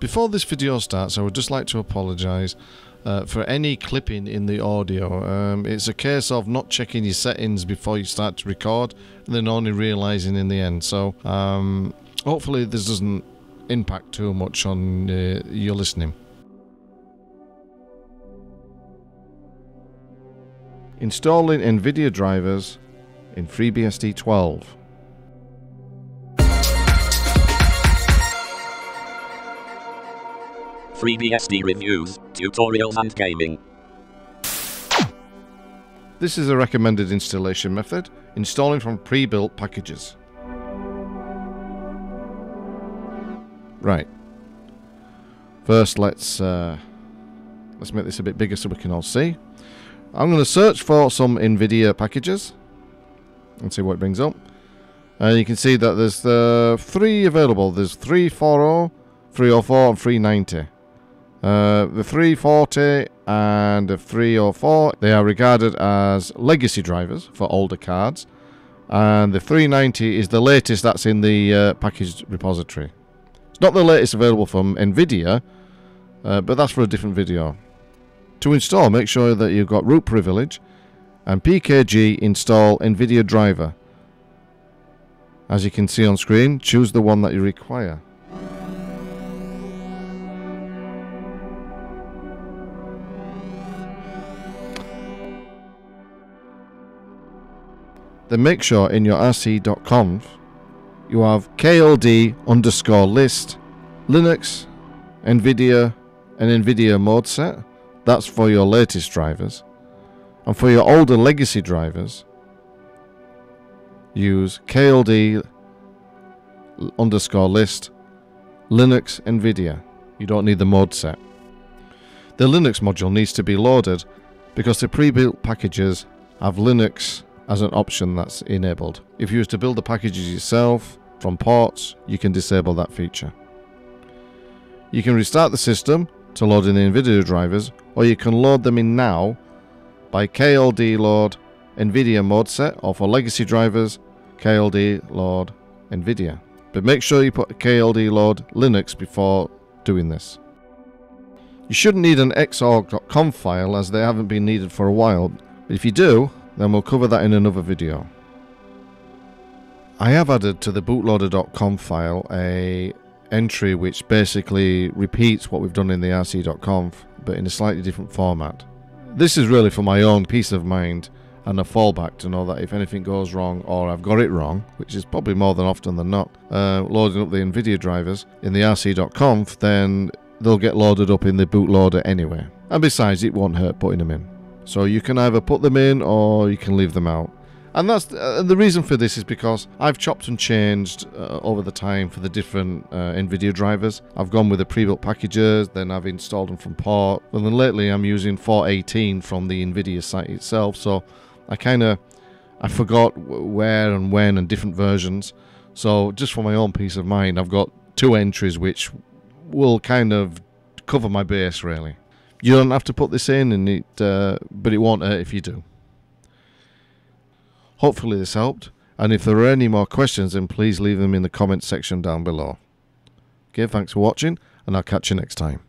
Before this video starts, I would just like to apologise uh, for any clipping in the audio. Um, it's a case of not checking your settings before you start to record and then only realising in the end. So um, hopefully this doesn't impact too much on uh, your listening. Installing NVIDIA drivers in FreeBSD 12. FreeBSD reviews, tutorials and gaming. This is a recommended installation method, installing from pre-built packages. Right. First, let's uh, let's make this a bit bigger so we can all see. I'm going to search for some NVIDIA packages and see what it brings up. And you can see that there's uh, three available. There's 340, 304, and 390. Uh, the 340 and the 304 they are regarded as legacy drivers for older cards, and the 390 is the latest that's in the uh, package repository. It's not the latest available from Nvidia, uh, but that's for a different video. To install, make sure that you've got root privilege and pkg install NVIDIA driver. As you can see on screen, choose the one that you require. Then make sure in your rc.conf you have KLD underscore list, Linux, NVIDIA, and NVIDIA mode set. That's for your latest drivers. And for your older legacy drivers, use KLD underscore list, Linux, NVIDIA. You don't need the mode set. The Linux module needs to be loaded because the pre-built packages have Linux as an option that's enabled. If you use to build the packages yourself from ports, you can disable that feature. You can restart the system to load in the NVIDIA drivers, or you can load them in now by KLD load NVIDIA mode set, or for legacy drivers, KLD load NVIDIA. But make sure you put KLD load Linux before doing this. You shouldn't need an xorg.conf file as they haven't been needed for a while, but if you do, then we'll cover that in another video. I have added to the bootloader.conf file a entry which basically repeats what we've done in the rc.conf but in a slightly different format. This is really for my own peace of mind and a fallback to know that if anything goes wrong or I've got it wrong, which is probably more than often than not, uh, loading up the NVIDIA drivers in the rc.conf, then they'll get loaded up in the bootloader anyway. And besides, it won't hurt putting them in. So you can either put them in or you can leave them out. And that's uh, the reason for this is because I've chopped and changed uh, over the time for the different uh, NVIDIA drivers. I've gone with the pre-built packages, then I've installed them from port. and then lately I'm using 418 from the NVIDIA site itself. So I kind of I forgot where and when and different versions. So just for my own peace of mind, I've got two entries which will kind of cover my base really. You don't have to put this in, and it, uh, but it won't hurt if you do. Hopefully this helped, and if there are any more questions, then please leave them in the comments section down below. Okay, thanks for watching, and I'll catch you next time.